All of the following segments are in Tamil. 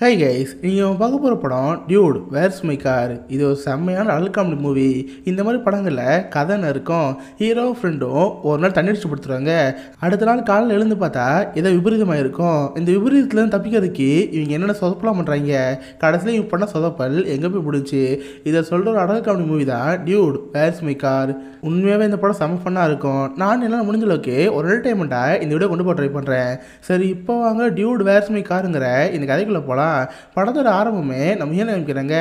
ஹை கைஸ் நீங்கள் பார்க்க போகிற படம் டியூட் வேர்ஸ் மை கார் இது ஒரு செம்மையான அழல் காமெடி மூவி இந்த மாதிரி படங்களில் கதைன்னு இருக்கும் ஹீரோ ஃப்ரெண்டும் ஒரு நாள் தண்ணி அடிச்சு படுத்துருவாங்க. அடுத்த நாள் காலையில் எழுந்து பார்த்தா ஏதோ விபரீதமாக இருக்கும். இந்த விபரீதத்துலேருந்து தப்பிக்கிறதுக்கு இவங்க என்னென்ன சொதப்பலாம் பண்ணுறாங்க கடைசியில் இவங்க பண்ண சொதப்பல் எங்கே போய் முடிஞ்சு? இதை சொல்கிற ஒரு அழல் காமெடி மூவி தான் டியூட் வேர்ஸ் மை கார் உண்மையாகவே இந்த படம் செம்ம ஃபன்னாக இருக்கும். நான் என்னால் முடிஞ்ச அளவுக்கு ஒரு என்டர்டைன்மெண்ட்டாக இந்த வீடியோ கொண்டு போக ட்ரை பண்ணுறேன் சரி இப்போ வாங்க டியூட் வேர்ஸ் மை காருங்கிற இந்த கதைக்குள்ளே போகலாம் படத்தோட ஆரம்பமே நம்ம ஹீரோ நினைக்கிறாங்க.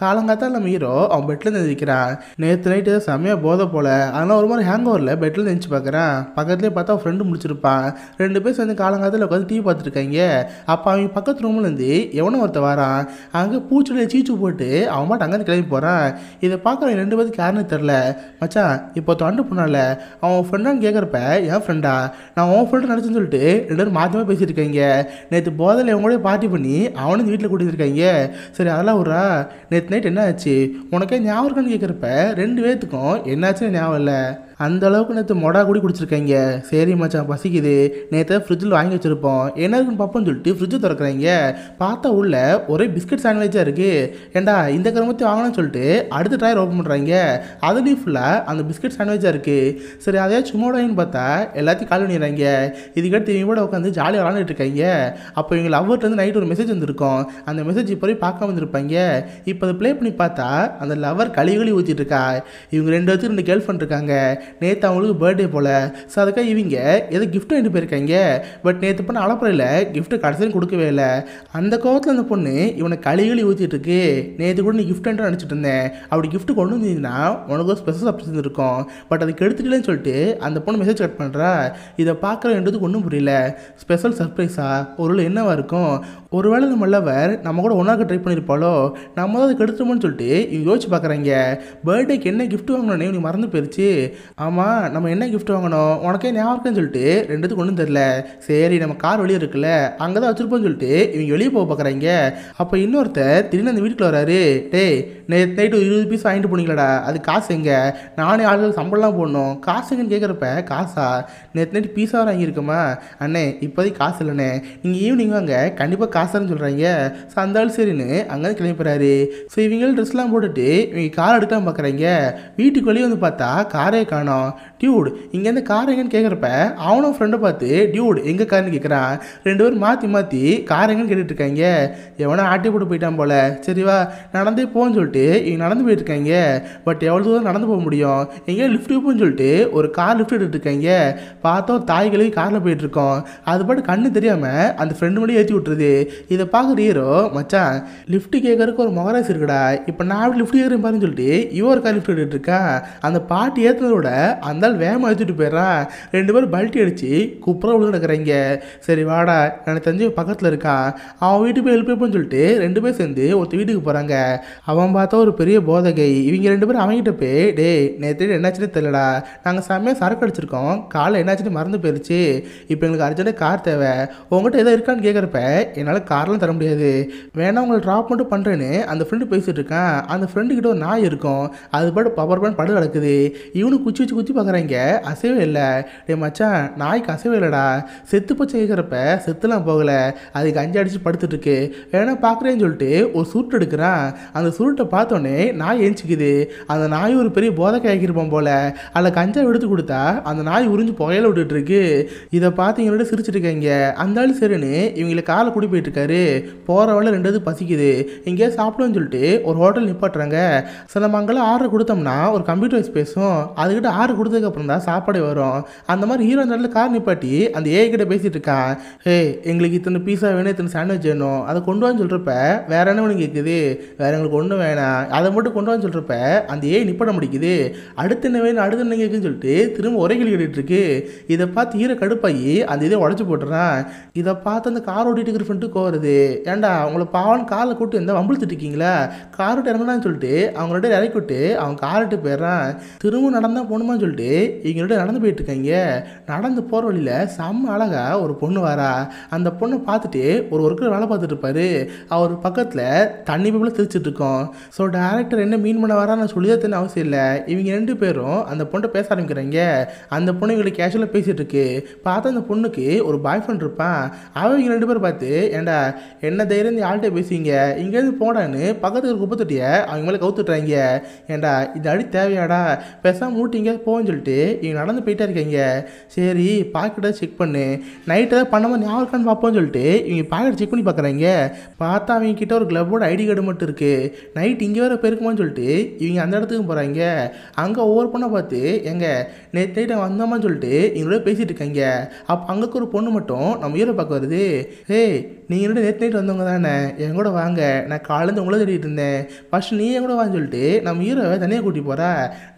காலங்காத்தால் நம்ம ஹீரோ அவன் பெட்டில் எழுந்திக்கிறான் நேற்று நைட்டு செம்மையாக போதை போல. அதனால் ஒரு மாதிரி ஹேங் ஓவரில் பெட்லேருந்து எழுந்துச்சு பார்க்குறான். பக்கத்துலேயே பார்த்தா அவன் ஃப்ரெண்டு முடிச்சிருப்பான். ரெண்டு பேர் சேர்ந்து காலங்காலத்தில் உட்காந்து டிவி பார்த்துருக்காங்க. அப்போ அவங்க பக்கத்து ரூம்லேருந்து எவனோ ஒருத்தன் வரான். அங்கே பூச்செடியை சீச்சு போட்டு அவன் பாட்டு அங்கேருந்து கிளம்பி போகிறான் இதை பார்க்குற ரெண்டு பேருக்கு யாருன்னு தெரில மச்சான் இப்போ தொண்டு பண்ணால அவன் ஃப்ரெண்டான்னு கேட்குறப்ப என் ஃப்ரெண்டா நான் உன் ஃப்ரெண்டு நினச்சேன்னு சொல்லிட்டு ரெண்டு பேரும் மாற்றமாக பேசியிருக்கேங்க நேற்று போதையில் இவங்க கூட பார்ட்டி பண்ணி அவன் அவனும் இந்த வீட்டில் கூட்டியிருக்காங்க சரி அதெல்லாம் விட்றா. நேற்று நைட் என்ன ஆச்சு? உனக்கே ஞாபகம் கேட்குறப்ப ரெண்டு பேர்த்துக்கும் என்னாச்சுன்னு ஞாபகம் இல்லை? அந்த அளவுக்கு நேற்று மொடா கூடி குடிச்சிருக்கீங்க. சரி மச்சான் பசிக்குது. நேற்று ஃப்ரிட்ஜில் வாங்கி வச்சுருப்போம். என்ன இருக்குன்னு பார்ப்போம்னு சொல்லிட்டு ஃப்ரிட்ஜை திறக்கிறீங்க. பார்த்தா உள்ள ஒரே பிஸ்கட் சாண்ட்விச்சாக இருக்குது ஏண்டா இந்த கிரமத்தை வாங்கணும்னு சொல்லிட்டு அடுத்த ட்ராயர் ஓப்பன் பண்ணுறாங்க அதுலேயும் ஃபுல்லாக அந்த பிஸ்கட் சாண்ட்விச்சாக இருக்குது சரி அதே சும்மா வாங்கின்னு பார்த்தா எல்லாத்தையும் கால் பண்ணிடுறாங்க. இதுக்கடுத்து இவங்க கூட உட்காந்து ஜாலியாக விளாண்டுட்டு இருக்காங்க. அப்போ இவங்க லவ்வர்லேருந்து நைட் ஒரு மெசேஜ் வந்திருக்கோம். அந்த மெசேஜ் இப்போ போய் பார்க்க வந்திருப்பாங்க இப்போ அதை ப்ளே பண்ணி பார்த்தா அந்த லவர் கழி கழுவி ஊற்றிட்டு இருக்கா. இவங்க ரெண்டு பேர்த்துக்கு ரெண்டு கேர்ள் ஃப்ரெண்ட் இருக்காங்க. நேற்று அவங்களுக்கு பர்த்டே போல். ஸோ அதுக்காக இவங்க ஏதோ gift வாங்கிட்டு போயிருக்காங்க. பட் நேற்று பண்ண அளப்பறையில் கிஃப்ட்டு கடைசியும் கொடுக்கவே இல்லை. அந்த கோவத்தில் அந்த பொண்ணு இவனை களி ஊற்றிட்டு இருக்கு. நேற்று கூட நீ கிஃப்ட் நினச்சிட்டு இருந்தேன். அப்படி கிஃப்ட் கொண்டு வந்தீங்கன்னா உனக்கு ஒரு ஸ்பெஷல் சர்ப்ரைஸ் இருக்கும் பட் அதுக்கு எடுத்துட்டேன்னு சொல்லிட்டு அந்த பொண்ணு மெசேஜ் கட் பண்ணுறா இதை பார்க்குற ஒன்றும் புரியல. ஸ்பெஷல் சர்ப்ரைஸா ஒரு என்னவா இருக்கும்? ஒருவேளை நம்ம லவர் நம்ம கூட ஒன்றாக்க ட்ரை பண்ணியிருப்பாளோ நம்ம தான் அதுக்கு எடுத்துருமோன்னு சொல்லிட்டு இவங்க யோசிச்சு பார்க்குறாங்க. பர்த்டேக்கு என்ன கிஃப்ட் வாங்கணும்னே இவனுக்கு மறந்து போயிருச்சு. ஆமாம் நம்ம என்ன கிஃப்ட் வாங்கணும்? உனக்கே ஞாபகம் சொல்லிட்டு ரெண்டுத்துக்கு ஒன்றும் தெரில சரி நம்ம கார் வெளியே இருக்குல்ல அங்கே தான் வச்சுருப்போம்னு சொல்லிட்டு இவங்க வெளியே போக பார்க்குறாங்க அப்போ இன்னொருத்தர் திடீர்னு அந்த வீட்டுக்குள்ள வராரு டேய் நேற்று நைட்டு ஒரு இருபது பீஸ் வாங்கிட்டு போனீங்களாடா அது காசு எங்கே? நானே ஆளுகள் சம்பளம்லாம் போடணும். காசு எங்கன்னு கேட்குறப்ப காசா? நேற்று நைட்டு பீஸா வாங்கியிருக்கோமா? அண்ணே இப்போதைக்கு காசு இல்லைண்ணே. நீங்கள் ஈவினிங் வாங்க கண்டிப்பாக காசுன்னு சொல்கிறாங்க ஸோ அந்த ஆள் சரின்னு அங்கே கிளம்பி போகிறாரு ஸோ இவங்களும் ட்ரெஸ்லாம் போட்டுட்டு இவங்க கார் எடுக்கலாம் பார்க்குறாங்க வீட்டுக்கு வெளியே வந்து பார்த்தா காரே காணும். டியூட் இங்கேருந்து கார் எங்கன்னு கேட்குறப்ப அவனும் ஃப்ரெண்டை பார்த்து டியூட் எங்கே காருன்னு கேட்குறான்? ரெண்டு பேரும் மாற்றி மாற்றி கார் எங்கன்னு கேட்டுட்டு இருக்காங்க எவனோ ஆட்டி போட்டு போயிட்டான் போல். சரிவா நடந்தே போன்னு சொல்லிட்டு இங்கே நடந்து போயிட்டு இருக்காங்க பட் எவ்வளோ தூரம் நடந்து போக முடியும்? எங்கேயோ லிஃப்ட் போன்னு சொல்லிட்டு ஒரு கார் லிஃப்ட் எடுத்துருக்காங்க பார்த்தோம் தாய் கழுவி காரில் போயிட்டுருக்கோம். அது பாட்டு கண்ணு தெரியாமல் அந்த ஃப்ரெண்டு மட்டும் ஏற்றி விட்டுருது. இதை பார்க்குற ஹீரோ மச்சான் லிஃப்ட் கேட்கறதுக்கு ஒரு மொகராசி இருக்குடா. இப்போ நான் அப்படி லிஃப்ட் கேட்குறேன் பாருன்னு சொல்லிட்டு இவன் ஒரு கார் லிஃப்ட் எடுத்துட்டு அந்த பாட்டு ஏற்றுனதோட அந்த ஆள் வேகமாக ஏற்றிட்டு போயிடுறான் ரெண்டு பேரும் பல்ட்டி அடித்து குப்புற விழுந்து நடக்கிறீங்க சரி வாடா எனக்கு தெரிஞ்சு பக்கத்தில் இருக்கான் அவன் வீட்டுக்கு போய் ஹெல்ப் பண்ணுன்னு சொல்லிட்டு ரெண்டு பேர் சேர்ந்து ஒருத்த வீட்டுக்கு போகிறாங்க அவன் பார்த்தா ஒரு பெரிய போதகை. இவங்க ரெண்டு பேரும் அவங்ககிட்ட போய் டேய் நேற்று என்னாச்சுன்னு தெரியலடா. நாங்கள் செம்மையாக சரக்கு அடிச்சிருக்கோம். காலை என்னாச்சுன்னு மறந்து போயிடுச்சு இப்போ எங்களுக்கு அர்ஜென்ட்டாக கார் தேவை. உங்கள்கிட்ட எதோ இருக்கான்னு கேட்குறப்ப என்னால் கார்லாம் தர முடியாது. வேணா உங்களை ட்ராப் மட்டும் பண்ணுறேன்னு அந்த ஃப்ரெண்டு பேசிகிட்டு இருக்கான். அந்த ஃப்ரெண்டுக்கிட்ட ஒரு நாய் இருக்கும். அது பாட்டு பவர் பேண்ட் படு கிடக்குது. இவனு குச்சி வச்சு குச்சி பார்க்குறாங்க அசைவே இல்லை. டே மச்சான் நாய்க்கு அசைவே இல்லைடா. செத்து போச்சு கேட்குறப்ப செத்துலாம் போகலை. அதுக்கு அஞ்சு அடிச்சு படுத்துட்டு இருக்கு வேணா பார்க்குறேன்னு சொல்லிட்டு ஒரு சுருட்டு எடுக்கிறான். அந்த சுருட்டை பார்த்தோன்னே நாய் ஏஞ்சிக்குது. அந்த நாய் ஒரு பெரிய போதைக்காய் ஆக்கியிருப்பான் போல. அதில் கஞ்சா எடுத்து கொடுத்தா அந்த நாய் உறிஞ்சு புகையில விட்டுட்டு இருக்கு இதை பார்த்து எங்களோட சிரிச்சிட்டு அந்த ஆள் சரின்னு இவங்களை காலை கூடி போயிட்டுருக்காரு போகிற வழியில் ரெண்டாவது பசிக்குது. எங்கேயா சாப்பிடுன்னு சொல்லிட்டு ஒரு ஹோட்டல் நிப்பாட்டுறாங்க. சில நம்ம ஆர்டர் கொடுத்தோம்னா ஒரு கம்ப்யூட்டர் வைஸ் பேசும். அதுக்கிட்ட கார் கொடுத்ததுக்கப்புறம் தான் சாப்பாடு வரும். அந்த மாதிரி ஹீரோ அந்த இடத்துல கார் நிப்பாட்டி அந்த ஏஐ கிட்ட பேசிட்டு இருக்கான் ஹே எங்களுக்கு இத்தனை பீஸா வேணும் இத்தனை சாண்ட்விச் வேணும். அதை கொண்டு வான்னு சொல்கிறப்ப வேற என்ன கேட்குது வேற எங்களுக்கு ஒன்றும் வேணாம். அதை மட்டும் கொண்டு வான்னு சொல்கிறப்ப அந்த ஏஐ நிப்பட முடிக்குது அடுத்து என்ன வேணும்? அடுத்து என்ன கேட்குன்னு சொல்லிட்டு திரும்ப ஒரே கேள்வி கேட்டுட்டு இருக்கு. இதை பார்த்து ஹீரோ கடுப்பாகி அந்த இதை உடச்சி போட்டுறான். இதை பார்த்து அந்த கார் ஓட்டிட்டு இருக்கிற ஃப்ரெண்டு கோருது ஏன்டா அவங்கள பாவன் காரில் கூட்டு இருந்தால் வம்பிழுத்துட்டு இருக்கீங்களா? கார் விட்டு இறங்கினான்னு சொல்லிட்டு அவங்கள்ட்ட இறக்கி விட்டு அவன் கார் விட்டு போயிடுறான். திரும்ப நடந்தால் போன வரணுமான்னு சொல்லிட்டு இவங்கள்ட்ட நடந்து போயிட்டு இருக்கீங்க நடந்து போகிற வழியில் செம்ம அழகா ஒரு பொண்ணு வரா. அந்த பொண்ணை பார்த்துட்டு ஒரு ஒருக்கர் வேலை பார்த்துட்டு இருப்பாரு அவர் பக்கத்தில் தண்ணி பைப்பில் தெரிச்சிட்டு இருக்கோம் ஸோ டேரக்டர் என்ன மீன் பண்ண வரான்னு சொல்லி தான் அவசியம் இல்லை. இவங்க ரெண்டு பேரும் அந்த பொண்ணை பேச ஆரம்பிக்கிறாங்க. அந்த பொண்ணு இவங்களை கேஷுவலாக பேசிகிட்டு இருக்கு பார்த்தா அந்த பொண்ணுக்கு ஒரு பாய் ஃப்ரெண்ட் இருப்பான். அவன் இவங்க ரெண்டு பேரும் பார்த்து ஏண்டா என்ன தைரியம் இந்த ஆள்கிட்ட பேசுவீங்க? இங்கேருந்து போடான்னு பக்கத்துக்கு குப்பை தொட்டியை அவங்க மேலே கவுத்துட்றாங்க. ஏண்டா இது அடி தேவையாடா? பேசாமல் மூட்டிங்க போன்னு சொல்லிட்டு இவங்க நடந்து போயிட்டே இருக்கீங்க சரி பாக்கெட்டை செக் பண்ணு. நைட்டு ஏதாவது பண்ணாமல் ஞாபகம் பார்ப்போம்னு சொல்லிட்டு இவங்க பாக்கெட் செக் பண்ணி பார்க்குறாங்க பார்த்தா அவங்க கிட்ட ஒரு கிளப்போட ஐடி கார்டு மட்டும் இருக்குது நைட் இங்கே வேறு பெருக்குமான்னு சொல்லிட்டு இவங்க அந்த இடத்துக்கு போகிறாங்க அங்கே ஒவ்வொரு பொண்ணை பார்த்து எங்க நேற்று நைட்டு வந்தோமான்னு சொல்லிட்டு இவங்களோட பேசிகிட்டு இருக்காங்க அப்போ அங்கே ஒரு பொண்ணு மட்டும் நம்ம ஹீரோ பார்க்க வருது. ஏய் நீங்கள் என்னோட நேற்று நைட் வந்தவங்க தானே. என் கூட வாங்க. நான் காலேருந்து உங்களை தேடிட்டு இருந்தேன். ஃபஸ்ட்டு நீ என் கூட வான்னு சொல்லிட்டு நம்ம ஹீரோவை தனியாக கூட்டி போகிறா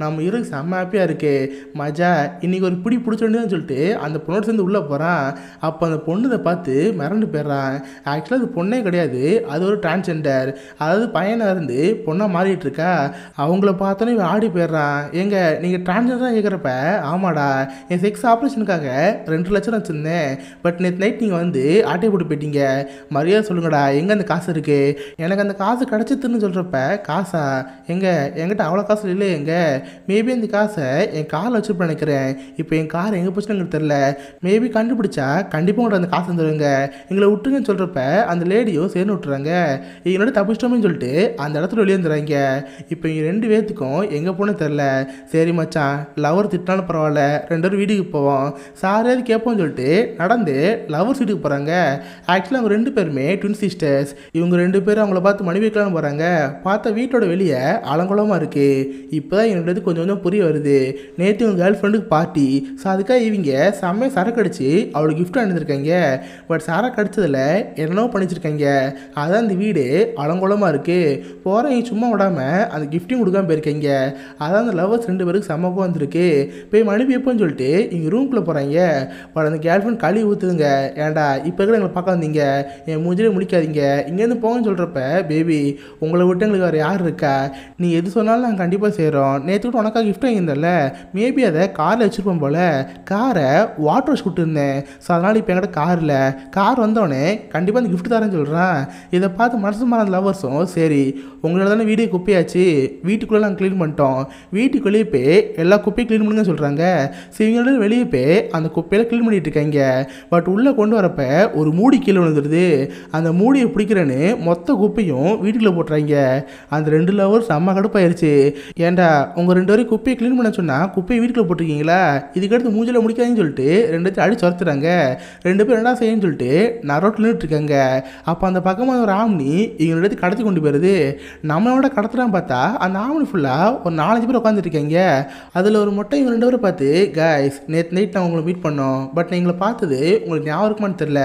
நம்ம ஹீரோக்கு செம்ம ஹாப்பியாக இருக்கு. மஜா இன்னைக்கு ஒரு பிடி பிடிச்சோன்னு சொல்லிட்டு அந்த பொண்ணோட சேர்ந்து உள்ளே போகிறான் அப்போ அந்த பொண்ணு பார்த்து மிரண்டு போயிடுறான். ஆக்சுவலாக அது பொண்ணே கிடையாது. அது ஒரு டிரான்ஸ்ஜெண்டர் அதாவது பையனாக இருந்து பொண்ணாக மாறிட்டு இருக்கா. அவங்கள பார்த்தோன்னே இவன் ஆடி போயிடுறான். எங்க நீங்கள் டிரான்ஸ்ஜெண்டராக கேட்குறப்ப ஆமாடா என் செக்ஸ் ஆப்ரேஷனுக்காக ரெண்டு லட்சம் வச்சுருந்தேன். பட் நேற்று நைட் நீங்கள் வந்து ஆட்டை போட்டு போயிட்டீங்க. மரியாதை சொல்லுங்கடா எங்கே அந்த காசு இருக்குது எனக்கு அந்த காசு கிடச்சிதுன்னு சொல்கிறப்ப காசா? எங்க? என்கிட்ட அவ்வளோ காசு இல்லை எங்க? மேபி அந்த காசை என் காரில் வச்சுருப்பேன் நினைக்கிறேன். இப்போ என் கார் எங்கே போச்சுன்னு எங்களுக்கு தெரில மேபி கண்டுபிடிச்சா கண்டிப்பாக உங்கள்கிட்ட அந்த காசு தந்துடுங்க எங்களை விட்டுருங்கன்னு சொல்கிறப்ப அந்த லேடியும் சேர்ந்து விட்டுறாங்க. எங்களோட தப்பிச்சிட்டோம்னு சொல்லிட்டு அந்த இடத்துல வெளியே வந்துடுறாங்க இப்போ இங்கே ரெண்டு பேர்த்துக்கும் எங்கே போனே தெரில சரி மச்சான் லவர் திட்டினாலும் பரவாயில்ல. ரெண்டு பேரும் வீட்டுக்கு போவோம். சாரையாவது கேட்போம்னு சொல்லிட்டு நடந்து லவர் வீட்டுக்கு போகிறாங்க ஆக்சுவலாக அவங்க ரெண்டு பேருமே ட்வின் சிஸ்டர்ஸ் இவங்க ரெண்டு பேரும் அவங்கள பார்த்து மனைவி வைக்கலாம்னு போகிறாங்க பார்த்தா வீட்டோட வெளியே அலங்கோலமாக இருக்குது இப்போ தான் இவங்க கொஞ்சம் கொஞ்சம் புரிய வருது. நேற்று உங்கள் கேர்ள் ஃப்ரெண்டுக்கு பார்ட்டி ஸோ அதுக்காக இவங்க செம்மையாக சரக்கு அடிச்சு அவளுக்கு கிஃப்ட் அனுப்பியிருக்காங்க பட் சரக்கு அடித்ததில் என்னென்னோ பண்ணிச்சிருக்காங்க அதான் இந்த வீடு அலங்கோலமாக இருக்குது போகிறவங்க சும்மா விடாமல் அந்த கிஃப்ட்டையும் கொடுக்காம போயிருக்கீங்க. அதான் அந்த லவர்ஸ் ரெண்டு பேருக்கு செம்மப்போ வந்திருக்கு. போய் மனுப்பி எப்போன்னு சொல்லிட்டு இங்கே ரூம்குள்ளே போகிறாங்க பட் அந்த கேர்ள் ஃப்ரெண்ட் கழுவி ஊற்றுதுங்க ஏன்டா இப்போ கூட எங்களை பார்க்க வந்தீங்க? என் மூஞ்சிலே முடிக்காதீங்க இங்கேருந்து போங்கன்னு சொல்கிறப்ப பேபி உங்களை விட்டு எங்களுக்கு வேறு யார் இருக்கா? நீ எது சொன்னாலும் நாங்கள் கண்டிப்பாக செய்கிறோம் நேற்று கூட உனக்காக கிஃப்ட் வாங்கியிருந்தல மேபி அதை காரில் வச்சுருப்போம் போல் காரை வாட்டர் வாஷ் கொடுத்துருந்தேன். ஸோ அதனால் இப்போ என்கிட்ட கார் இல்லை. கார் வந்தோடனே கண்டிப்பாக அந்த கிஃப்ட் தரேன்னு சொல்கிறேன் இதை பார்த்து மனசு மறந்த லவர்ஸும் சரி உங்களோட தானே வீடியோ குப்பையாச்சு வீட்டுக்குள்ளே நாங்கள் க்ளீன் பண்ணிட்டோம். வீட்டுக்குள்ளேயே போய் எல்லா குப்பையும் க்ளீன் பண்ணுங்க சொல்கிறாங்க ஸோ இவங்களோட வெளியே போய் அந்த குப்பையில் க்ளீன் பண்ணிகிட்டு இருக்காங்க. பட் உள்ளே கொண்டு வரப்ப ஒரு மூடி கீழே விழுந்துருது. அந்த மூடியை பிடிக்கிறேன்னு மொத்த குப்பையும் வீட்டுக்குள்ளே போட்டுறாங்க. அந்த ரெண்டு லவர் செம்ம கடுப்பாயிருச்சு. ஏன்டா உங்கள் ரெண்டு வரையும் குப்பையை க்ளீன் பண்ண சொன்னால் குப்பையை வீட்டில் போட்டிருக்கீங்களா? இதுக்கடுத்து மூஞ்சில் முடிக்காதுன்னு சொல்லிட்டு ரெண்டு பேரும் அடிச்சு துரத்துறாங்க. ரெண்டு பேரும் ரெண்டா செய்யன்னு சொல்லிட்டு நான் ரோட்டில் நின்றுட்டு இருக்காங்க. அப்போ அந்த பக்கமாக ஒரு ஆம்னி இவங்க ரெண்டு கடத்தி கொண்டு போயிருது நம்மளோட கடத்துறான்னு பார்த்தா அந்த ஆம்னி ஃபுல்லாக ஒரு நாலஞ்சு பேர் உட்காந்துட்டு அதில் ஒரு மொட்டை இவங்க ரெண்டு பேரும் பார்த்து கைஸ் நேற்று நைட் நான் உங்களை மீட் பண்ணோம். பட் எங்களை பார்த்தது உங்களுக்கு ஞாபகம் இருக்குமான்னு தெரில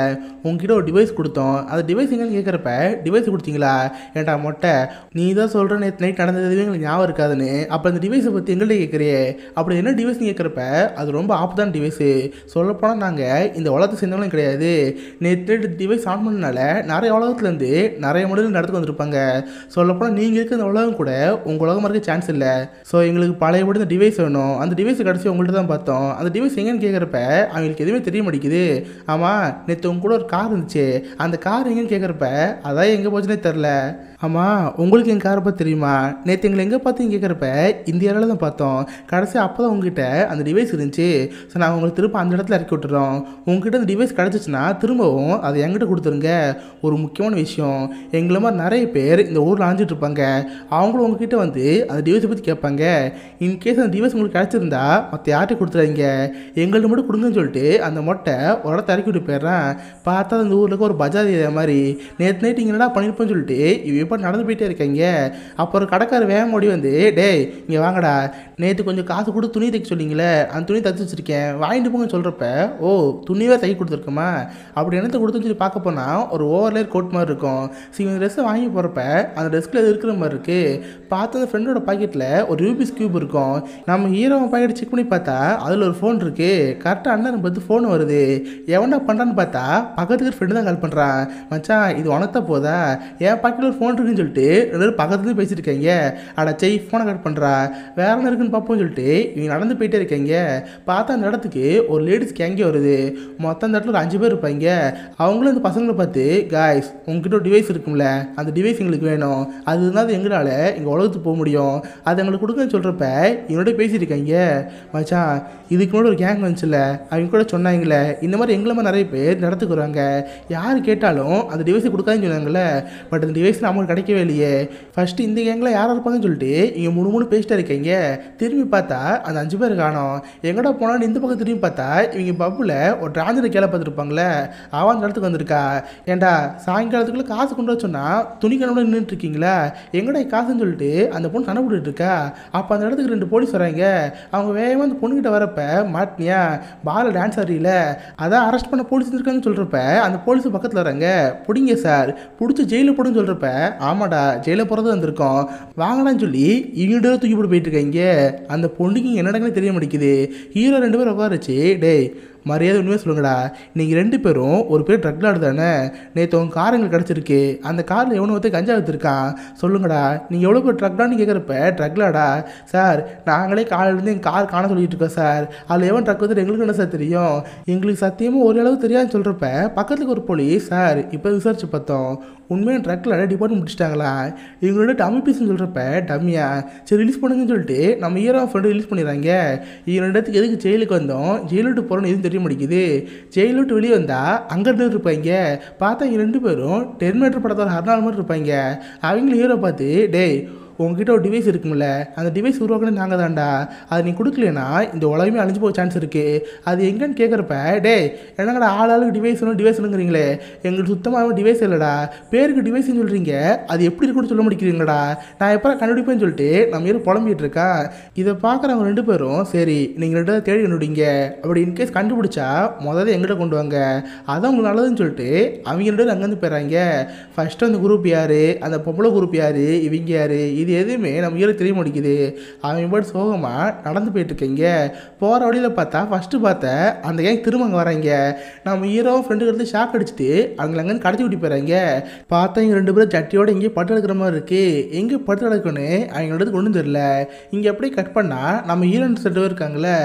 உங்ககிட்ட ஒரு டிவைஸ் கொடுத்தோம். அந்த டிவைஸ் எங்கன்னு கேட்குறப்ப டிவைஸ் கொடுத்தீங்களா? ஏன்டா மொட்டை? நீ தான் சொல்கிற நேற்று நைட் நடந்தது எங்களுக்கு ஞாபகம் இருக்காதுன்னு. அப்போ அந்த டிவைஸை பற்றி எங்கள்கிட்ட கேட்குறியே? அப்படி என்ன டிவைஸ் கேட்குறப்ப அது ரொம்ப ஆபத்தான டிவைஸு சொல்லப்போனால் நாங்கள் இந்த உலகத்தை சேர்ந்தவங்களும் கிடையாது. நேற்று டிவைஸ் ஆன் பண்ணனால நிறைய உலகத்துலேருந்து நிறைய மொழிகள் நடத்துக்கு வந்திருப்பாங்க. சொல்லப்போனால் நீங்கள் இருக்க இந்த உலகம் கூட உங்கள் உலகம் இருக்க சான்ஸ் இல்லை. ஸோ எங்களுக்கு பழைய இந்த டிவைஸ் வேணும். அந்த டிவைஸ் கடைசி உங்கள்கிட்ட தான் பார்த்தோம். அந்த டிவைஸ் எங்கேன்னு கேட்குறப்ப அவங்களுக்கு எதுவுமே தெரிய மாட்டேங்குது. ஆமாம் நேற்று உங்க கூட ஒரு கார் இருந்துச்சு. அந்த கார் எங்கேன்னு கேட்குறப்ப அதான் எங்கே போச்சுன்னே தெரில ஆமாம் உங்களுக்கு எங்கள் காரை பற்றி தெரியுமா? நேற்று எங்களை எங்கே பார்த்தீங்க கேட்குறப்ப இந்தியாவில் தான் பார்த்தோம். கடைசி அப்போ தான் உங்ககிட்ட அந்த டிவைஸ் இருந்துச்சு. ஸோ நாங்கள் உங்களுக்கு திரும்ப அந்த இடத்துல இறக்கி விட்டுறோம். உங்ககிட்ட அந்த டிவைஸ் கிடச்சிச்சின்னா திரும்பவும் அதை என்கிட்ட கொடுத்துருங்க. ஒரு முக்கியமான விஷயம். எங்களை மாதிரி நிறைய பேர் இந்த ஊரில் அலைஞ்சிட்டு இருப்பாங்க. அவங்களும் உங்ககிட்ட வந்து அந்த டிவைஸை பற்றி கேட்பாங்க. இன்கேஸ் அந்த டிவைஸ் உங்களுக்கு கிடச்சிருந்தா மற்ற யார்கிட்ட கொடுத்துறாங்க எங்கள்கிட்ட மட்டும் கொடுங்கன்னு சொல்லிட்டு அந்த மொட்டை ஒரு இடத்த இறக்கி விட்டு போயிடுறேன். பார்த்தா அந்த ஊரில் ஒரு பஜாஜ் ஏரியா மாதிரி. நேற்று நைட் இங்கே என்னடா பண்ணியிருப்போன்னு சொல்லிட்டு இவ இப்போ நடந்து போயிட்டே இருக்காங்க. அப்புறம் கடைக்கார வேகம் ஓடி வந்து டேய் இங்கே வாங்கடா. நேற்று கொஞ்சம் காசு கொடுத்து துணி தைக்க சொன்னீங்களே அந்த துணி தைச்சு வச்சுருக்கேன். வாங்கிட்டு போங்கன்னு சொல்கிறப்ப ஓ துணியே தைக்க கொடுத்துருக்குமா அப்படி என்னத்தை கொடுத்துன்னு சொல்லி பார்க்க போனால் ஒரு ஓவர்லேயர் கோட் மாதிரி இருக்கும். சரி ட்ரெஸ்ஸை வாங்கி போகிறப்ப அந்த ட்ரெஸ்ஸில் அது இருக்கிற மாதிரி இருக்குது பார்த்து அந்த ஃப்ரெண்டோட பாக்கெட்டில் ஒரு ரூபிஸ் கியூப் இருக்கும். நம்ம ஹீரோ பாக்கெட் செக் பண்ணி பார்த்தா அதில் ஒரு ஃபோன் இருக்குது கரெக்டாக அண்ணன் பார்த்து ஃபோன் வருது. எவனா பண்ணுறான்னு பார்த்தா பக்கத்துக்கு ஃப்ரெண்டு தான் கால் பண்ணுறான் மச்சான் இது உனத்தான் போதா? என் பாக்கெட்டில் ஒரு ஃபோன் இருக்குன்னு சொல்லிட்டு ரெண்டு பேரும் பக்கத்துல பேசிட்டு அட செய் ஃபோனை கட் பண்ணுறா வேற என்ன இருக்குன்னு பார்ப்போம் சொல்லிட்டு சொல்லிட்டு இவங்க நடந்து போயிட்டே இருக்கீங்க. பார்த்தா அந்த இடத்துக்கு ஒரு லேடிஸ் கேங்கே வருது. மொத்தம் அந்த இடத்துல ஒரு அஞ்சு பேர் இருப்பாங்க. அவங்களும் இந்த பசங்களை பார்த்து காய்ஸ் உங்ககிட்ட ஒரு டிவைஸ் இருக்கும்ல. அந்த டிவைஸ் எங்களுக்கு வேணும். அது இருந்தால் அது எங்களால் இங்கே உலகத்துக்கு போக முடியும். அது எங்களுக்கு கொடுக்குன்னு சொல்கிறப்ப இவனோட பேசியிருக்காங்க. மச்சான் இதுக்கு முன்னாடி ஒரு கேங் வந்துச்சுல. அவங்க கூட சொன்னாங்களே. இந்த மாதிரி எங்களை மாதிரி நிறைய பேர் இந்த இடத்துக்கு வருவாங்க. யார் கேட்டாலும் அந்த டிவைஸை கொடுக்காதுன்னு சொன்னாங்கல்ல. பட் அந்த டிவைஸ் அமௌண்ட் கிடைக்கவே இல்லையே. ஃபஸ்ட்டு இந்த கேங்கில் யாராக இருப்பாங்கன்னு சொல்லிட்டு இங்கே மூணு மூணு பேசிட்டே இருக்கீங்க. திரும்பி பார்த்து அந்த அஞ்சு பேர் காணோம். எங்கடா போனாலும் இந்த பக்கம் திரும்பி பார்த்தா இவங்க பப்புல ஒரு டிரான்ஜரை கேள பார்த்துருப்பாங்களே அவன் அந்த இடத்துக்கு வந்திருக்கா. ஏன்டா சாயங்காலத்துக்குள்ளே காசு கொண்டு வர துணி கணவன் நின்றுட்டு இருக்கீங்களா? எங்கடா காசுன்னு சொல்லிட்டு அந்த பொண்ணு சண்டை இருக்கா? அப்போ அந்த இடத்துக்கு ரெண்டு போலீஸ் வராங்க. அவங்க வேகமாக அந்த பொண்ணுகிட்ட வரப்ப மாட்டினியா பால டான்ஸ் ஆடுறீல அதான் அரெஸ்ட் பண்ண போலீஸ் இருக்காங்கன்னு சொல்கிறப்ப அந்த போலீஸ் பக்கத்தில் வராங்க. பிடிங்க சார் பிடிச்சி ஜெயிலில் போடுன்னு சொல்கிறப்ப ஆமாடா ஜெயிலில் போகிறது வந்திருக்கோம். வாங்கடான்னு சொல்லி இவங்க தூக்கி போட்டு போயிட்டு இருக்காங்க. அந்த அந்த பொண்ணுக்கு என்னடங்கன்னு தெரிய மாட்டேங்குது. ஹீரோ ரெண்டு பேரும் உட்காரச்சு. டேய் மரியாதை உண்மையாக சொல்லுங்கடா. நீங்கள் ரெண்டு பேரும் ஒரு பேர் ட்ரக் லாடு தானே? நேற்று உங்கள் கார் எங்களுக்கு கிடச்சிருக்கு. அந்த காரில் எவனோ ஒருத்தர் கஞ்சா விற்றுருக்கான் சொல்லுங்கடா நீங்கள் எவ்வளோ பேர் ட்ரக் லான்னு கேட்குறப்ப ட்ரக் லாடா சார் நாங்களே காலையிலேருந்து எங்கள் கார் காண சொல்லிட்டு இருக்கோம் சார். அதில் எவன் ட்ரக் வந்து எங்களுக்கு என்ன சார் தெரியும்? எங்களுக்கு சத்தியமாக ஓரளவு தெரியாதுன்னு சொல்கிறப்ப பக்கத்துக்கு ஒரு போலீஸ் சார் இப்போ விசாரிச்சு பார்த்தோம். உண்மையாக ட்ரக்கில் டிபார்ட்மெண்ட் முடிச்சிட்டாங்களா? இவங்களோட டம்மி பீஸ்னு சொல்கிறப்ப டம்மியா சரி ரிலீஸ் பண்ணுங்கன்னு சொல்லிட்டு நம்ம ஹீரோ ஃப்ரெண்டு ரிலீஸ் பண்ணிடுறாங்க. இவங்க இடத்துக்கு எதுக்கு ஜெயிலுக்கு வந்தோம்? ஜெயிலுட்டு போகிறோன்னு எதுவும் தெரிய மாட்டேங்குது ஜெயிலு விட்டு வெளியே வந்தால் அங்கே இருந்து இருப்பாங்க. பார்த்தா இங்கே ரெண்டு பேரும் டெர்மினேட்டர் படத்தில் ஹர்னால் மாதிரி இருப்பாங்க. அவங்களும் ஹீரோ பார்த்து டேய் உங்ககிட்ட ஒரு டிவைஸ் இருக்கும்ல அந்த டிவைஸ் உருவாக்கணும் நாங்கள் தான்டா அது நீ கொடுக்கலனா இந்த உலகமே அழிஞ்சு போக சான்ஸ் இருக்குது அது எங்கன்னு கேட்குறப்ப டேய் என்னங்கடா ஆள் ஆளுக்கு டிவைஸ் வேணும் டிவைஸ் வேணுங்கிறீங்களே. எங்களுக்கு சுத்தமாக டிவைஸ் இல்லைடா. பேருக்கு டிவைஸ்னு சொல்கிறீங்க அது எப்படி இருக்குன்னு சொல்ல முடிக்கிறீங்களா நான் எப்போ கண்டுபிடிப்பேன்னு சொல்லிட்டு நம்ம ஏதோ புலம்பிகிட்டு இருக்கேன் இதை பார்க்குறவங்க ரெண்டு பேரும் சரி நீங்கள் ரெண்டு தேடி கண்டுபிடிங்க. அப்படி இன்கேஸ் கண்டுபிடிச்சா முதல்ல எங்கிட்ட கொண்டு வாங்க. அதான் உங்களுக்கு நல்லதுன்னு சொல்லிட்டு அவங்க ரெண்டு பேரும் அங்கேருந்து போயிடுறாங்க. ஃபஸ்ட்டு அந்த குரூப் யார்? அந்த பொம்பளை குரூப் யார்? இவங்க யார்? இது எதுவுமே நம்ம ஹீரோ தெரிய மாட்டேங்குது. அவங்க பாட்டு சோகமாக நடந்து போயிட்டுருக்கீங்க போகிற வழியில் பார்த்தா ஃபஸ்ட்டு பார்த்த அந்த கேங் திரும்ப அங்கே வராங்க. நம்ம ஹீரோ ஃப்ரெண்டு எடுத்து ஷாக் அடிச்சுட்டு அவங்கள அங்கே கடத்தி விட்டு போயிறாங்க பார்த்தா இங்கே ரெண்டு பேரும் சட்டியோட எங்கேயோ பட்டு எடுக்கிற மாதிரி இருக்குது எங்கே பட்டு எடுக்கணும்னு அவங்களோட ஒன்றும் கொண்டு தெரியல. இங்கே அப்படியே கட் பண்ணால் நம்ம ஹீரோயின் ரெண்டு பேர் இருக்காங்களே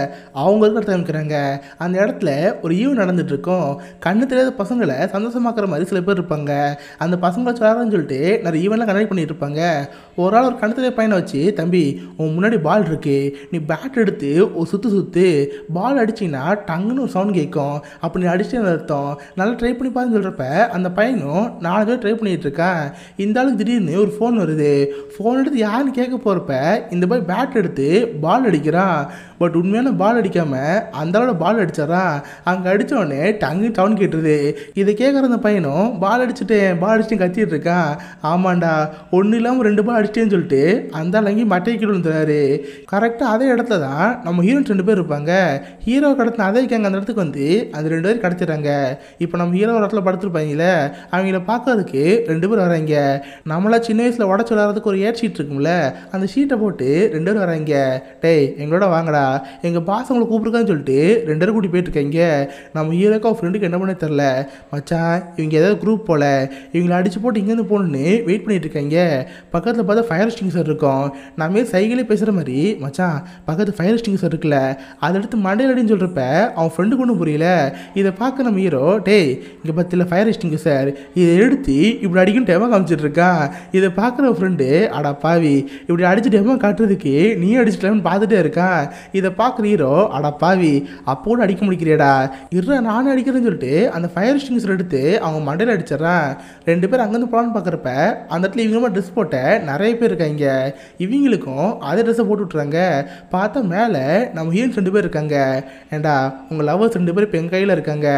அவங்களுக்கு இருக்க அமைக்கிறாங்க அந்த இடத்துல ஒரு ஈவு நடந்துகிட்ருக்கோம் கண்ணு தெரியாத பசங்களை சந்தோஷமாக்குற மாதிரி சில பேர் இருப்பாங்க. அந்த பசங்களை சொல்லாதுன்னு சொல்லிட்டு நிறைய ஈவெண்ட்லாம் கனெக்ட் பண்ணிட்டு இருப்பாங்க. ஒரு ஆள் ஒரு பையனை வச்சு தம்பி உன் முன்னாடி பால் இருக்கு. நீ பேட் எடுத்து ஒரு சுற்று சுற்று பால் அடிச்சிங்கன்னா டங்குன்னு ஒரு சவுண்ட் கேட்கும் அப்போ நீ அடிச்சேன்னு அர்த்தம்? நல்லா ட்ரை பண்ணி பாருன்னு சொல்கிறப்ப அந்த பையனும் நாலு பேர் ட்ரை பண்ணிகிட்டு இருக்கேன். இந்த ஆளுக்கு திடீர்னு ஒரு ஃபோன் வருது. ஃபோன் எடுத்து யாருன்னு கேட்க போகிறப்ப இந்த பாய் பேட் எடுத்து பால் அடிக்கிறான். பட் உண்மையான பால் அடிக்காம அந்த அளவோட பால் அடிச்சிடறான் அங்கே அடித்தோடனே டங்கு டவுன் கேட்டுருது. இதை கேட்குற அந்த பையனும் பால் அடிச்சுட்டேன் பால் அடிச்சுட்டு கத்திட்டு இருக்கான். ஆமாண்டா ஒன்றும் இல்லாமல் ரெண்டு பால் அடிச்சிட்டேன்னு சொல்லிட்டு அந்த அளங்கி மட்டையை மட்டைக்கு விழுந்துறாரு கரெக்டாக அதே இடத்துல தான் நம்ம ஹீரோன்ஸ் ரெண்டு பேர் இருப்பாங்க. ஹீரோ கடத்தின அதே கேங்க அந்த இடத்துக்கு வந்து அந்த ரெண்டு பேர் கிடச்சிடுறாங்க இப்போ நம்ம ஹீரோ ஒரு இடத்துல படுத்துருப்பாங்களே அவங்கள பார்க்கறதுக்கு ரெண்டு பேர் வராங்க. நம்மளா சின்ன வயசில் உடச்சு விளாட்றதுக்கு ஒரு ஏர் ஷீட் இருக்கும்ல அந்த ஷீட்டை போட்டு ரெண்டு பேர் வராங்க. டேய் எங்களோட வாங்கடா. எங்கள் பாஸ் உங்களை சொல்லிட்டு ரெண்டு பேரும் கூட்டி போயிட்டுருக்கீங்க நம்ம ஹீரோக்கு அவன் ஃப்ரெண்டுக்கு என்ன பண்ண தெரில மச்சான் இவங்க ஏதாவது குரூப் போல். இவங்களை அடிச்சு போட்டு இங்கேருந்து போகணுன்னு வெயிட் பண்ணிட்டு இருக்காங்க பக்கத்தில் பார்த்தா ஃபயர் ஸ்டிங்ஸர் இருக்கும். நம்ம சைக்கிளே பேசுகிற மாதிரி மச்சான் பக்கத்து ஃபயர் ஸ்டிங்ஸர் இருக்குல்ல அதை எடுத்து மண்டையில் அடின்னு சொல்கிறப்ப அவன் ஃப்ரெண்டுக்கு ஒன்றும் புரியல. இதை பார்க்க நம்ம ஹீரோ டேய் இங்கே பற்றியில் ஃபயர் ஸ்டிங்ஸர் இதை எடுத்து இப்படி அடிக்கும் டெமோ காமிச்சிட்டு இருக்கான். இதை பார்க்குற ஃப்ரெண்டு அடா பாவி இப்படி அடிச்சு டெமோ காட்டுறதுக்கு நீ அடிச்சிட்டேன்னு பார்த்துட்டே இருக்கான். இதை பார்க்குற ஹீரோ அடா பாவி அப்போ அடிக்க முடிக்கிறியடா. இருடா நானும் அடிக்கிறேன்னு சொல்லிட்டு அந்த ஃபயர் ஸ்டிங்ஸர் எடுத்து அவங்க மண்டையில் அடிச்சிடறான். ரெண்டு பேர் அங்கேருந்து போகலான்னு பார்க்குறப்ப அந்த இடத்துல இவங்களும் ட்ரெஸ் போட்ட நிறைய பேர் இருக்காங்க. இவங்களுக்கும் அதே ட்ரெஸ்ஸை போட்டு விட்றாங்க பார்த்தா மேலே நம்ம ஹீரோஸ் ரெண்டு பேர் இருக்காங்க. ஏண்டா உங்கள் லவர்ஸ் ரெண்டு பேர் இப்போ எங்கள் கையில் இருக்காங்க?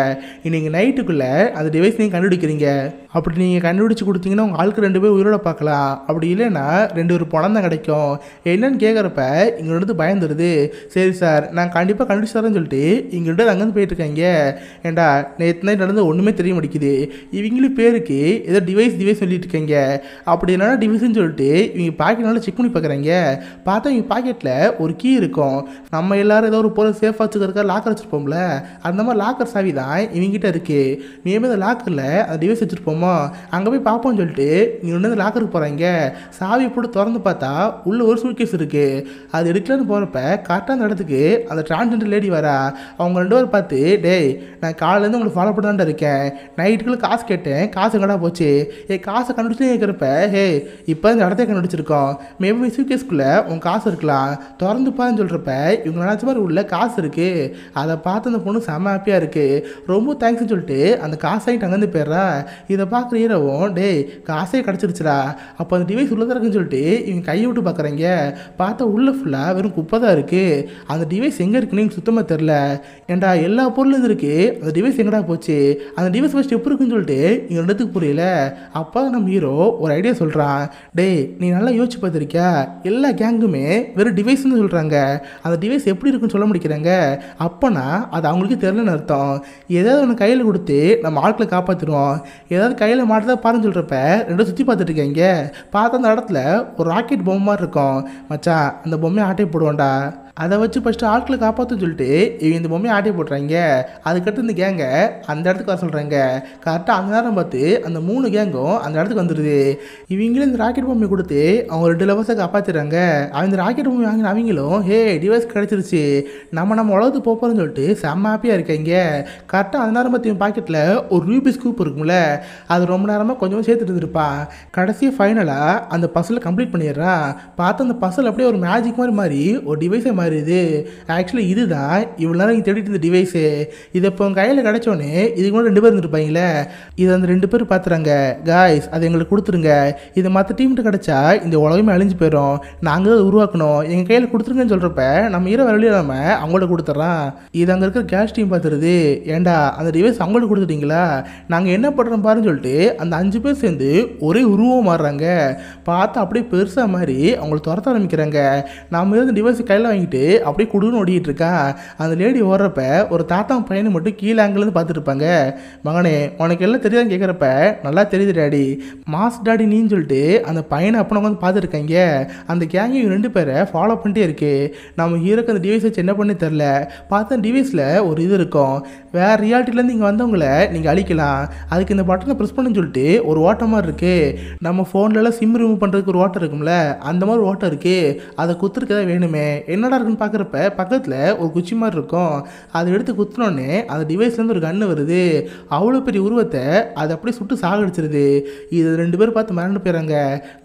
நீங்கள் நைட்டுக்குள்ளே அந்த டிவைஸ் நீங்கள் கண்டுபிடிக்கிறீங்க அப்படி நீங்கள் கண்டுபிடிச்சி கொடுத்தீங்கன்னா உங்கள் ஆளுக்கு ரெண்டு பேர் உயிரோட பார்க்கலாம். அப்படி இல்லைன்னா ரெண்டு ஒரு பணம் தான் கிடைக்கும். என்னன்னு கேட்குறப்ப இங்கே வந்து பயந்துருது. சரி சார் நான் கண்டிப்பாக கண்டுபிடிச்சு தரேன்னு சொல்லிட்டு இங்கிட்ட அங்கேருந்து போயிட்டு இருக்காங்க ஏண்டா நேற்று நைட் நடந்து ஒன்றுமே தெரிய மாட்டேங்குது. இவங்களும் பேருக்கு ஏதோ டிவைஸ் டிவைஸ் சொல்லிட்டு இருக்காங்க அப்படி என்னன்னா டிவைஸ்னு சொல்லிட்டு இவங்க பாக்கெட் நல்லா செக் பண்ணி பார்க்குறாங்க பார்த்தா இவங்க பாக்கெட்டில் ஒரு கீ இருக்கும். நம்ம எல்லாரும் ஏதோ ஒரு பொருள் சேஃபாக வச்சுக்கிறதுக்காக லாக்கர் வச்சுருப்போம்ல. அந்த மாதிரி லாக்கர் சாவி தான் இவங்ககிட்ட இருக்குது மேபி அந்த லாக்கரில் அந்த டிவைஸ் வச்சுருப்போமோ? அங்கே போய் பார்ப்போம்னு சொல்லிட்டு இங்கே வந்து லாக்கருக்கு போகிறாங்க சாவி போட்டு திறந்து பார்த்தா உள்ளே ஒரு சூட்கேஸ் இருக்குது அது எடுக்கலன்னு போகிறப்ப கரெக்டாக அந்த இடத்துக்கு அந்த டிரான்ஸ்ஜெண்டர் லேடி வரா அவங்க ரெண்டு பேரும் பார்த்து டேய் நான் காலையிலேருந்து உங்களுக்கு ஃபாலோ பண்ணி தான் இருக்கேன். நைட்டுக்குள்ளே காசு கேட்டேன். காசு எங்கடா போச்சு? ஏ காசை கண்டுபிடிச்சே கேட்குறப்ப ஹே இப்போ இந்த இடத்த கண்டுபிடிச்சிருக்கோம். மேபி சூக்கேஸ்குள்ளே உன் காசு இருக்கலாம். திறந்து பாருன்னு சொல்கிறப்ப இவங்க நினச்ச மாதிரி உள்ள காசு இருக்குது அதை பார்த்து அந்த பொண்ணு செம ஹாப்பியாக இருக்குது ரொம்ப தேங்க்ஸ்னு சொல்லிட்டு அந்த காசாயிட்டு அங்கேருந்து போயிடுறா. இதை பார்க்குற ஹீரோவும் டேய் காசே கிடச்சிருச்சுடா. அப்போ அந்த டிவைஸ் உள்ளதாக இருக்குன்னு சொல்லிட்டு இவங்க கையை விட்டு பார்க்குறீங்க. பார்த்தா உள்ளே ஃபுல்லாக வெறும் குப்பை தான் இருக்குது அந்த டிவைஸ் எங்கே இருக்குன்னு எனக்கு சுத்தமாக தெரில ஏன்டா எல்லா பொருளும் இருக்கு? அந்த டிவைஸ் எங்கடா போச்சு? அந்த டிவைஸ் ஃபஸ்ட் எப்படி இருக்குன்னு சொல்லிட்டு எங்கள் ரெண்டுத்துக்கு புரியல. அப்போ நம்ம ஹீரோ ஒரு ஐடியா சொல்கிறான் டேய் நீ நல்லா யோசிச்சு பார்த்துருக்கியா? எல்லா கேங்குமே வெறும் டிவைஸ்னு சொல்கிறாங்க அந்த டிவைஸ் எப்படி இருக்குன்னு சொல்ல முடிக்கிறாங்க அப்போனா அது அவங்களுக்கு தெரிலன்னு அர்த்தம். ஏதாவது ஒன்று கையில் கொடுத்து நம்ம ஆட்களை காப்பாற்றிடுவோம் ஏதாவது கையில் மாட்டதா பாருன்னு சொல்கிறப்ப ரெண்டும் சுற்றி பார்த்துட்டு இருக்காங்க பார்த்த அந்த இடத்துல ஒரு ராக்கெட் பொம்மை மாதிரி இருக்கும். மச்சான் அந்த பொம்மையை ஆட்டை போடுவோம்டா. அதை வச்சு ஃபஸ்ட்டு ஆட்களை காப்பாற்றுன்னு சொல்லிட்டு இவங்க இந்த பொம்மையை ஆட்டி போட்டுறாங்க. அதுக்கடுத்து இந்த கேங்கை அந்த இடத்துக்கு வர சொல்கிறாங்க கரெக்டாக அந்த நேரம் பார்த்து அந்த மூணு கேங்கும் அந்த இடத்துக்கு வந்துடுது இவங்களும் இந்த ராக்கெட் பொம்மையை கொடுத்து அவங்க ரெண்டு லெவல்ஸை காப்பாற்றிடுறாங்க அவங்க ராக்கெட் பொம்மை வாங்கின அவங்களும் ஹே டிவைஸ் கிடச்சிருச்சு. நம்ம நம்ம உலகத்துக்கு போகிறோம்னு சொல்லிட்டு செம்ம ஹாப்பியாக இருக்காங்க. கரெக்டாக அந்த நேரம் பார்த்து பாக்கெட்டில் ஒரு ரூபி ஸ்கூப் இருக்கும்ல அது ரொம்ப நேரமாக கொஞ்சம் சேர்த்துட்டு இருந்திருப்பான் கடைசியாக ஃபைனலாக அந்த பஸ்ஸில் கம்ப்ளீட் பண்ணிடுறான் பார்த்து அந்த பஸ்ஸில் அப்படியே ஒரு மேஜிக் மாதிரி மாறி ஒரு டிவைஸை மாதிரி இது ஆக்சுவலி இதுதான். இவ்வளோ நேரம் தேடிட்டு இருந்த டிவைஸு இது இப்போ உங்கள் கையில் கிடச்சோன்னே இதுக்கு கூட ரெண்டு பேர் இருந்துருப்பாங்களே இது அந்த ரெண்டு பேர் பார்த்துறாங்க காய்ஸ் அதை எங்களுக்கு கொடுத்துருங்க. இது மற்ற டீம்கிட்ட கிடச்சா இந்த உலகமே அழிஞ்சு போயிடும் நாங்கள் தான் உருவாக்கணும். எங்கள் கையில் கொடுத்துருங்கன்னு சொல்கிறப்ப நம்ம ஈர வரலையும் இல்லாமல் அவங்கள்ட்ட கொடுத்துட்றான் இது அங்கே இருக்கிற கேஷ் டீம் பார்த்துருது ஏண்டா அந்த டிவைஸ் அவங்கள்ட்ட கொடுத்துட்டீங்களா? நாங்கள் என்ன பண்ணுறோம் பாருன்னு சொல்லிட்டு அந்த அஞ்சு பேர் சேர்ந்து ஒரே உருவம் மாறுறாங்க. பார்த்தா அப்படியே பெருசாக மாதிரி அவங்கள துரத்த ஆரம்பிக்கிறாங்க. நாம இருந்த டிவைஸ் கையில் வாங்கிட்டு அப்படியே குடுன்னு ஓடிட்டு இருக்கா. அந்த லேடி ஓடுறப்ப ஒரு தாத்தா பையனை மட்டும் கீழே அங்கேருந்து பார்த்துட்டு இருப்பாங்க. மகனே உனக்கு எல்லாம் தெரியாதுன்னு கேட்குறப்ப நல்லா தெரியுது டாடி மாஸ் டாடி நீன்னு சொல்லிட்டு அந்த பையனை அப்பனை உட்காந்து பார்த்துருக்காங்க அந்த கேங் ரெண்டு பேரை ஃபாலோ பண்ணிட்டே இருக்கு. நம்ம ஹீரோக்கு அந்த டிவைஸ் வச்சு என்ன பண்ணி தெரில பார்த்தா டிவைஸில் ஒரு இது இருக்கும். வேறு ரியாலிட்டிலேருந்து இங்கே வந்தவங்களை நீங்கள் அழிக்கலாம். அதுக்கு இந்த பட்டனை ப்ரெஸ் பண்ணுன்னு சொல்லிட்டு ஒரு ஓட்டம் மாதிரி இருக்குது நம்ம ஃபோன்லலாம் சிம் ரிமூவ் பண்ணுறதுக்கு ஒரு ஓட்டம் இருக்கும்ல அந்த மாதிரி ஒரு ஓட்டம் இருக்குது அதை குத்துருக்கதா வேணுமே? என்னடா இருக்குன்னு பார்க்குறப்ப பக்கத்தில் ஒரு குச்சி மாதிரி இருக்கும். அதை எடுத்து குத்துனோடனே அந்த டிவைஸ்லேருந்து ஒரு கன்று வருது. அவ்வளோ பெரிய உருவத்தை அதை அப்படியே சுட்டு சாகடிச்சிருது. இது ரெண்டு பேரும் பார்த்து மறந்து போயிடுறாங்க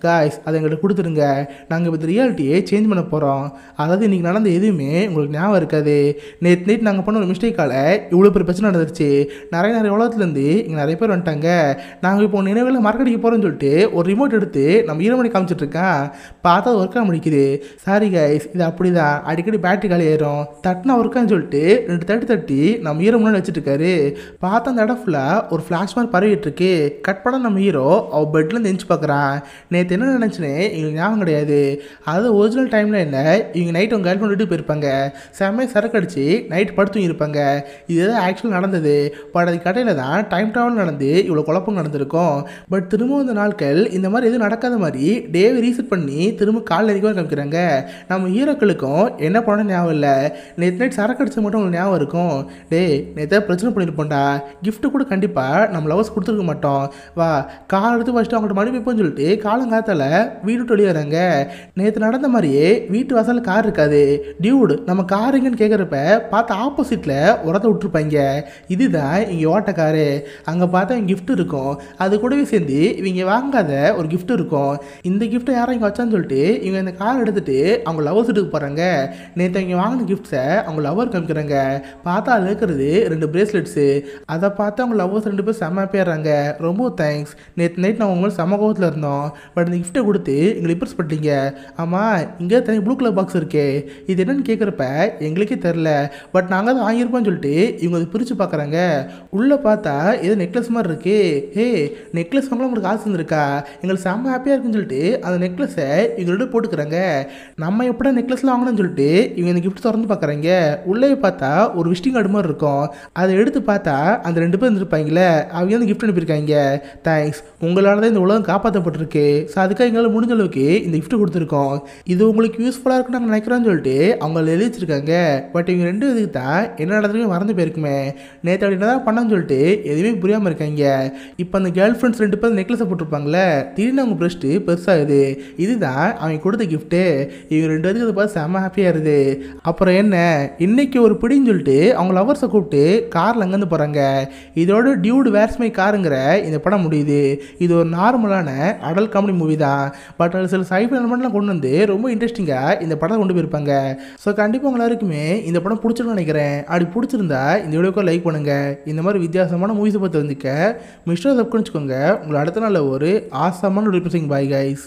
காய்ஸ் அதை எங்கள்கிட்ட கொடுத்துருங்க நாங்கள் இப்போ ரியாலிட்டியை சேஞ்ச் பண்ண போகிறோம் அதாவது இன்றைக்கி நடந்த எதுவுமே உங்களுக்கு ஞாபகம் இருக்காது. நேற்று நைட் நாங்கள் பண்ண ஒரு மிஸ்டேக்கால் இவ்வளோ பெரிய பிரச்சனை நடந்துருச்சு. நிறைய நிறைய உலகத்துலேருந்து இங்கே நிறைய பேர் வந்துட்டாங்க. நாங்கள் இப்போ நினைவில் மறக்கடிக்க போகிறோம்னு சொல்லிட்டு ஒரு ரிமோட் எடுத்து நம்ம ஈரமணி காமிச்சிட்டு இருக்கேன். பார்த்தா ஒர்க் ஆக முடிக்குது சாரி கைஸ் இது அப்படி தான் அடிக்கடி பேட்டரி காலி ஆயிரும். தட்டினா ஒர்க்கான்னு சொல்லிட்டு ரெண்டு தட்டி தட்டி நம்ம ஹீரோ முன்னாடி வச்சுட்டுருக்காரு பார்த்தா அந்த இடம் ஃபுல்லாக ஒரு ஃப்ளாஷ் மாதிரி பரவிட்டு இருக்கு. கட் பண்ண நம்ம ஹீரோ அவள் பெட்லேருந்து எந்திச்சு பார்க்குறான் நேற்று என்ன நினச்சினே? எங்களுக்கு ஞாபகம் கிடையாது. அது ஒரிஜினல் டைமில் என்ன? இவங்க நைட் உங்கள் கேர்ள் ஃப்ரெண்ட் போயிருப்பாங்க. செம்மையாக சரக்கு அடித்து நைட் படுத்து இருப்பாங்க இதுதான் ஆக்சுவல் நடந்தது. பட் அது கடையில் தான் டைம் ட்ராவல் நடந்து இவ்வளோ குழப்பம் நடந்திருக்கும். பட் திரும்ப இந்த நாட்கள் இந்த மாதிரி எதுவும் நடக்காத மாதிரி டேவை ரீசெட் பண்ணி திரும்ப காலில் அதிகமாக காமிக்கிறாங்க நம்ம ஹீரோக்களுக்கும் என்ன பண்ண ஞாபகம் இல்லை. நேற்று நைட் சரக்கு அடிச்சது மட்டும் உங்களுக்கு ஞாபகம் இருக்கும். டேய் நேற்று பிரச்சனை பண்ணியிருப்போம்டா கிஃப்ட்டு கூட கண்டிப்பாக நம்ம லவர்ஸ் கொடுத்துருக்க மாட்டோம். வா கார் எடுத்து ஃபஸ்ட்டு அவங்கள்ட்ட மணி வைப்போம்னு சொல்லிட்டு காலங்காத்தால வீடு விட்டு வெளியே வராங்க. நேற்று நடந்த மாதிரியே வீட்டு வாசலில் கார் இருக்காது. டியூடு நம்ம கார் எங்கன்னு கேட்குறப்ப பார்த்து ஆப்போசிட்டில் உரத்தை விட்டுருப்பாங்க. இதுதான் இங்கே ஓட்டக்காரு அங்கே பார்த்தா கிஃப்ட் இருக்கும். அது கூடவே சேர்ந்து இவங்க வாங்காத ஒரு கிஃப்ட் இருக்கும். இந்த கிஃப்ட்டை யாரும் இங்கே வச்சான்னு சொல்லிட்டு இவங்க இந்த கார் எடுத்துட்டு அவங்க லவர்ஸ் வீட்டுக்கு போகிறாங்க நேற்று இங்கே வாங்கின கிஃப்ட்ஸை அவங்க லவ்வர் காமிக்கிறாங்க. பார்த்தா அதில் இருக்கிறது ரெண்டு பிரேஸ்லெட்ஸு அதை பார்த்து அவங்க லவ்வர்ஸ் ரெண்டு பேரும் செம்ம பேர்றாங்க ரொம்ப தேங்க்ஸ் நேற்று நைட் நான் உங்களுக்கு செம்ம கோவத்தில் இருந்தோம். பட் இந்த கிஃப்ட்டை கொடுத்து எங்களை இம்ப்ரெஸ் பண்ணிட்டீங்க. ஆமாம் இங்கே தனி ப்ளூ கலர் பாக்ஸ் இருக்கே. இது என்னன்னு கேட்குறப்ப எங்களுக்கே தெரில பட் நாங்கள் தான் வாங்கியிருப்போம்னு சொல்லிட்டு இவங்க அதை பிரித்து பார்க்குறாங்க உள்ளே பார்த்தா ஏதோ நெக்லஸ் மாதிரி இருக்கு. ஹே நெக்லஸ் வாங்கலாம் உங்களுக்கு ஆசை இருந்திருக்கா? எங்களுக்கு செம்ம ஹாப்பியாக இருக்குன்னு சொல்லிட்டு அந்த நெக்லஸை இவங்கள்ட்ட போட்டுக்கிறாங்க. நம்ம எப்படா நெக்லஸ்லாம் வாங்கணும்னு சொல்லிட்டு இவங்க இந்த கிஃப்ட் திறந்து பார்க்குறாங்க உள்ளே பார்த்தா ஒரு விசிட்டிங் கார்டு மாதிரி இருக்கும். அதை எடுத்து பார்த்தா அந்த ரெண்டு பேர் இருந்திருப்பாங்களே அவங்க வந்து கிஃப்ட் அனுப்பியிருக்காங்க. தேங்க்ஸ் உங்களால் தான் இந்த உலகம் காப்பாற்றப்பட்டிருக்கு ஸோ அதுக்காக எங்களால் முடிஞ்ச அளவுக்கு இந்த கிஃப்ட் கொடுத்துருக்கோம். இது உங்களுக்கு யூஸ்ஃபுல்லாக இருக்குன்னு நாங்கள் நினைக்கிறோன்னு சொல்லிட்டு அவங்க எழுதிச்சிருக்காங்க. எழுதி பட் இவங்க ரெண்டு இதுக்கு தான் என்ன நடந்ததுமே மறந்து போயிருக்குமே. நேற்று அப்படி என்னதான் பண்ணான்னு சொல்லிட்டு எதுவுமே புரியாமல் இருக்காங்க. இப்போ அந்த கேர்ள் ஃப்ரெண்ட்ஸ் ரெண்டு பேர் நெக்லஸை போட்டிருப்பாங்களே திடீர்னு அவங்க பிரஸ்ட்டு பெருசாகுது. இதுதான் அவங்க கொடுத்த கிஃப்ட்டு இவங்க ரெண்டு பேருக்கு அதை பார்த்து செம்ம ஹாப்பியாக இருது அப்புறம் என்ன? இன்னைக்கு ஒரு பிடின்னு சொல்லிட்டு அவங்க லவர்ஸை கூப்பிட்டு காரில் அங்கேருந்து போகிறாங்க இதோட டியூடு வேர்ஸ் மை காருங்கிற இந்த படம் முடியுது. இது ஒரு நார்மலான அடல் காமெடி மூவி தான். பட் அதில் சில சைஃபை எலமெண்ட்லாம் கொண்டு வந்து ரொம்ப இன்ட்ரெஸ்டிங்காக இந்த படம் கொண்டு போயிருப்பாங்க. ஸோ கண்டிப்பாக உங்க எல்லாருக்குமே இந்த படம் பிடிச்சிருன்னு நினைக்கிறேன். அப்படி பிடிச்சிருந்தா இந்த வீடியோக்கு லைக் பண்ணுங்கள் இந்த மாதிரி வித்தியாசமான மூவிஸை பற்றி வந்துக்க மிஸ்டர் சப்கணிச்சுக்கோங்க உங்களை அடுத்த நாளில் ஒரு ஆசாமான ஒரு பாய் கைஸ்